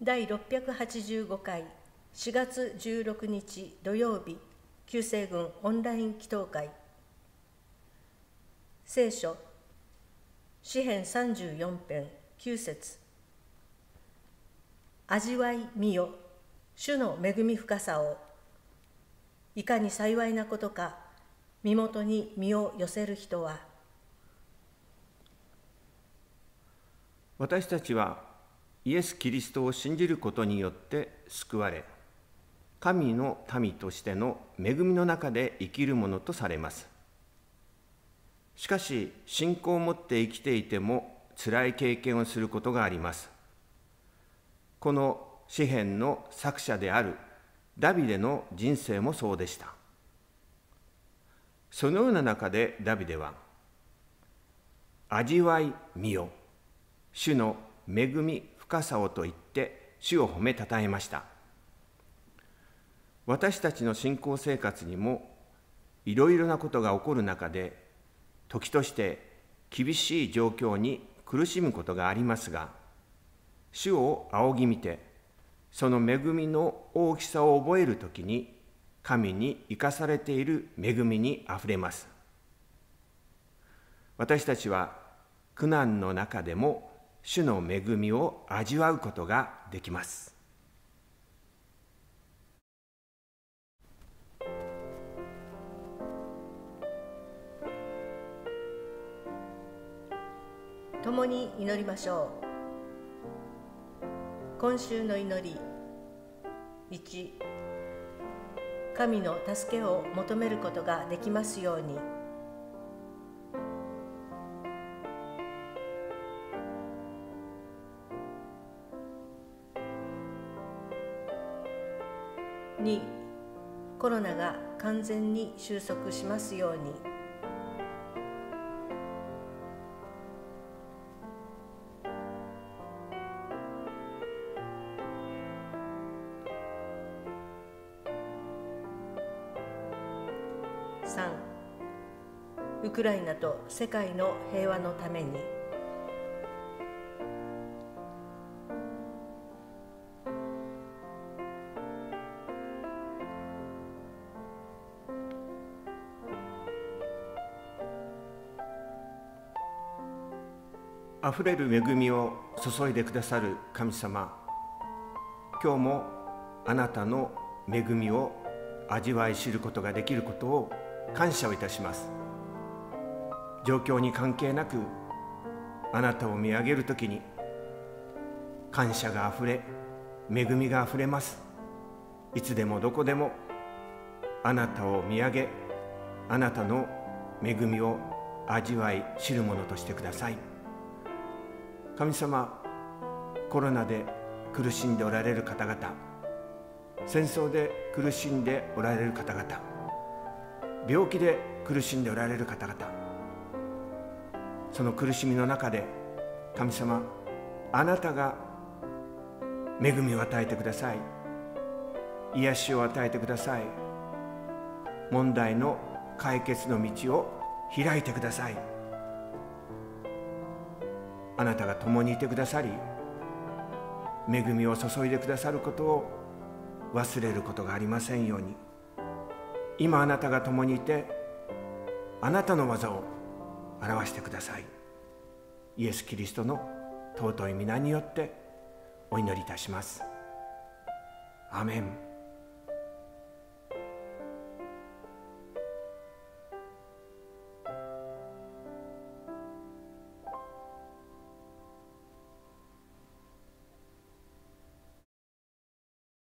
第685回4月16日土曜日旧西軍オンライン祈祷会。聖書詩編34編9節味わいみよ主の恵み深さを。いかに幸いなことか身元に身を寄せる人は。私たちはイエス・キリストを信じることによって救われ神の民としての恵みの中で生きるものとされます。しかし信仰を持って生きていても辛い経験をすることがあります。この詩篇の作者であるダビデの人生もそうでした。そのような中でダビデは「味わい見よ主の恵み深さをと言って主を褒めたたえました。私たちの信仰生活にもいろいろなことが起こる中で時として厳しい状況に苦しむことがありますが主を仰ぎ見てその恵みの大きさを覚えるときに神に生かされている恵みにあふれます。私たちは苦難の中でも主の恵みを味わうことができます。共に祈りましょう今週の祈り1神の助けを求めることができますように2コロナが完全に収束しますように。3ウクライナと世界の平和のために。あふれる恵みを注いでくださる神様。今日もあなたの恵みを味わい知ることができることを感謝をいたします。状況に関係なくあなたを見上げるときに感謝があふれ恵みがあふれます。いつでもどこでもあなたを見上げあなたの恵みを味わい知るものとしてください。神様コロナで苦しんでおられる方々戦争で苦しんでおられる方々病気で苦しんでおられる方々その苦しみの中で神様あなたが恵みを与えてください。癒しを与えてください。問題の解決の道を開いてください。あなたが共にいてくださり恵みを注いでくださることを忘れることがありませんように。今あなたが共にいてあなたの技を表してください。イエス・キリストの尊い皆によってお祈りいたします。アメン。